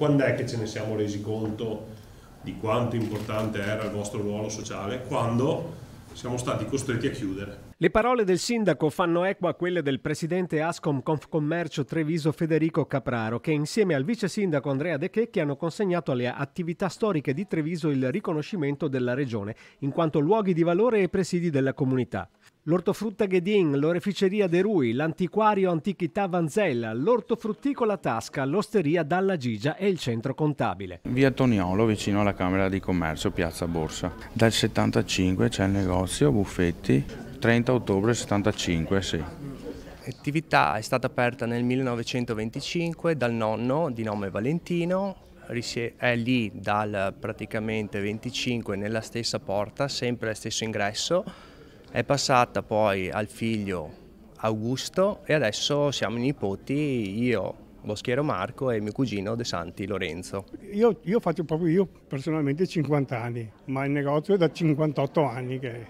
quando è che ce ne siamo resi conto di quanto importante era il vostro ruolo sociale? Quando siamo stati costretti a chiudere. Le parole del sindaco fanno eco a quelle del presidente Ascom Confcommercio Treviso Federico Capraro, che insieme al vice sindaco Andrea De Checchi hanno consegnato alle attività storiche di Treviso il riconoscimento della regione, in quanto luoghi di valore e presidi della comunità. L'ortofrutta Ghedin, l'oreficeria De Rui, l'antiquario Antichità Vanzella, l'ortofrutticola Tasca, l'osteria Dalla Gigia e il centro contabile. Via Toniolo, vicino alla Camera di Commercio, Piazza Borsa. Dal 75 c'è il negozio, buffetti, 30 ottobre 75, sì. L'attività è stata aperta nel 1925 dal nonno di nome Valentino, è lì dal praticamente 25 nella stessa porta, sempre lo stesso ingresso, è passata poi al figlio Augusto e adesso siamo i nipoti, io Boschiero Marco e mio cugino De Santi Lorenzo. Io, io faccio proprio io personalmente 50 anni, ma il negozio è da 58 anni che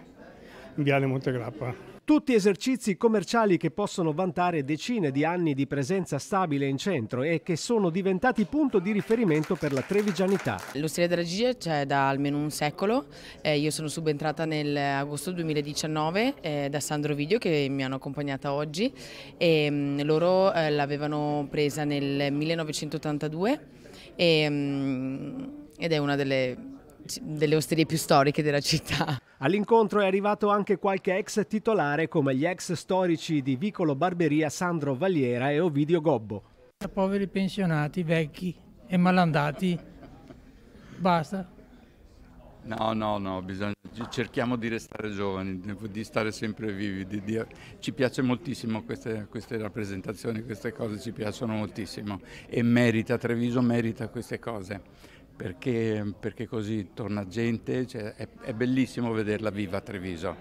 Viale Montegrappa. Tutti esercizi commerciali che possono vantare decine di anni di presenza stabile in centro e che sono diventati punto di riferimento per la trevigianità. L'Osteria della Gigia c'è da almeno un secolo, eh, io sono subentrata nell'agosto 2019 eh, da Sandro Video che mi hanno accompagnata oggi e mh, mm, loro eh, l'avevano presa nel 1982 e, mh, mm, ed è una delle delle osterie più storiche della città. All'incontro è arrivato anche qualche ex titolare come gli ex storici di Vicolo Barberia Sandro Valiera e Ovidio Gobbo. Poveri pensionati, vecchi e malandati, basta. No, no, no, bisogna, cerchiamo di restare giovani, di stare sempre vivi. Di, di, ci piace moltissimo queste, queste, rappresentazioni, queste cose ci piacciono moltissimo e merita, Treviso merita queste cose perché, perché così torna gente, cioè è, è bellissimo vederla viva a Treviso.